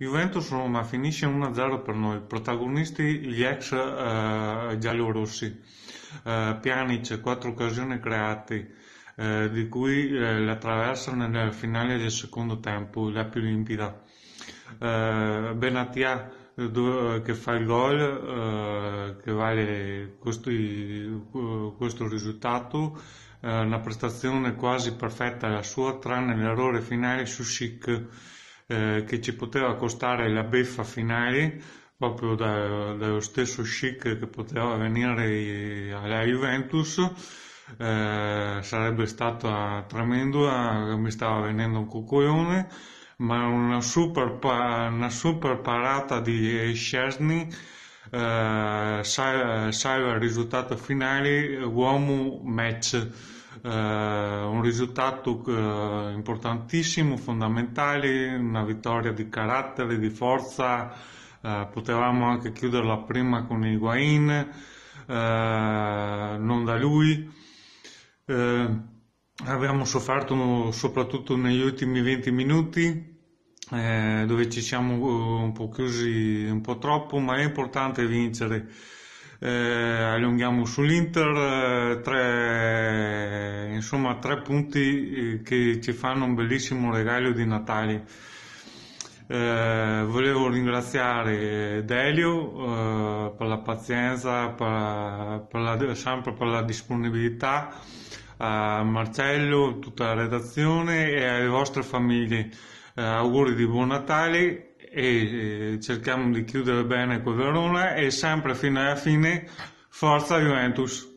Juventus-Roma finisce 1-0 per noi, protagonisti gli ex eh, giallorossi, eh, Pjanic, quattro occasioni create, eh, di cui eh, la traversa nel finale del secondo tempo, la più limpida. Eh, Benatia eh, che fa il gol, eh, che vale questo, questo risultato, una prestazione quasi perfetta la sua, tranne l'errore finale su Schick eh, che ci poteva costare la beffa finale proprio da, dallo stesso Schick che poteva venire alla Juventus eh, sarebbe stato tremendo eh, mi stava venendo un coccolione ma una super, una super parata di Szczesny eh, salva il risultato finale uomo match un risultato eh, importantissimo, fondamentale, una vittoria di carattere, di forza, eh, potevamo anche chiuderla prima con Higuain, eh, non da lui. Eh, abbiamo sofferto soprattutto negli ultimi 20 minuti, eh, dove ci siamo un po' chiusi un po' troppo, ma è importante vincere eh, allunghiamo sull'Inter, eh, tre, insomma tre punti eh, che ci fanno un bellissimo regalo di Natale. Eh, volevo ringraziare Delio eh, per la pazienza, per, per la, sempre per la disponibilità, a Marcello, tutta la redazione e alle vostre famiglie. Eh, auguri di buon Natale e cerchiamo di chiudere bene con Verona e sempre fino alla fine forza Juventus